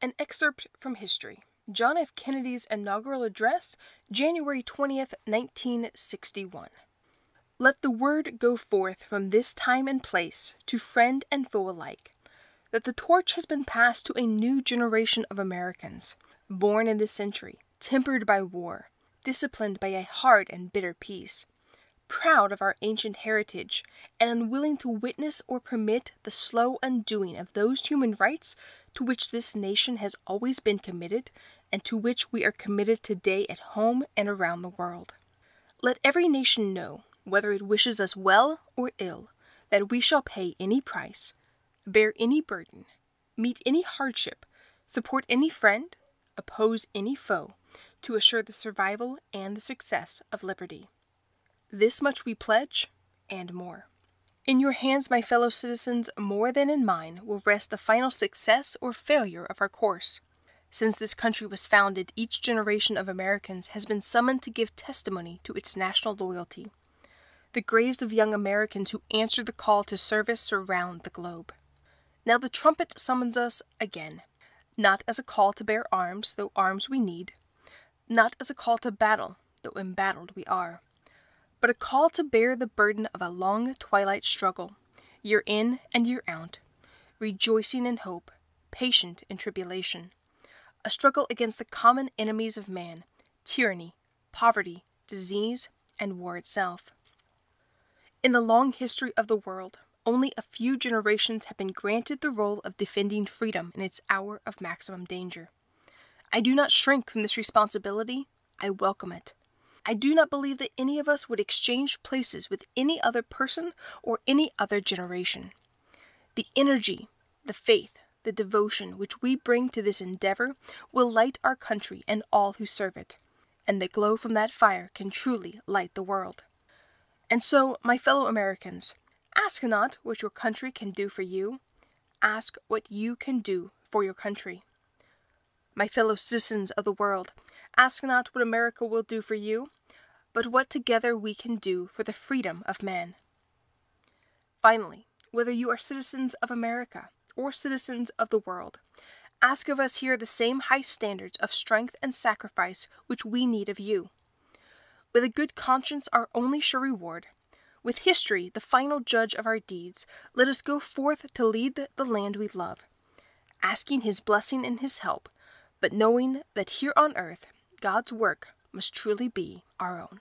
An excerpt from history. John F. Kennedy's inaugural address, January 20th, 1961. Let the word go forth from this time and place to friend and foe alike that the torch has been passed to a new generation of Americans, born in this century, tempered by war, disciplined by a hard and bitter peace, proud of our ancient heritage, and unwilling to witness or permit the slow undoing of those human rights to which this nation has always been committed and to which we are committed today at home and around the world. Let every nation know, whether it wishes us well or ill, that we shall pay any price, bear any burden, meet any hardship, support any friend, oppose any foe, to assure the survival and the success of liberty. This much we pledge, and more. In your hands, my fellow citizens, more than in mine, will rest the final success or failure of our course. Since this country was founded, each generation of Americans has been summoned to give testimony to its national loyalty. The graves of young Americans who answered the call to service surround the globe. Now the trumpet summons us again, not as a call to bear arms, though arms we need, not as a call to battle, though embattled we are, but a call to bear the burden of a long twilight struggle, year in and year out, rejoicing in hope, patient in tribulation, a struggle against the common enemies of man, tyranny, poverty, disease, and war itself. In the long history of the world, only a few generations have been granted the role of defending freedom in its hour of maximum danger. I do not shrink from this responsibility, I welcome it. I do not believe that any of us would exchange places with any other person or any other generation. The energy, the faith, the devotion which we bring to this endeavor will light our country and all who serve it, and the glow from that fire can truly light the world. And so, my fellow Americans, Ask not what your country can do for you, ask what you can do for your country. My fellow citizens of the world, ask not what America will do for you, but what together we can do for the freedom of man. Finally, whether you are citizens of America or citizens of the world, ask of us here the same high standards of strength and sacrifice which we need of you. With a good conscience our only sure reward, with history, the final judge of our deeds, let us go forth to lead the land we love, asking his blessing and his help, but knowing that here on earth God's work must truly be our own.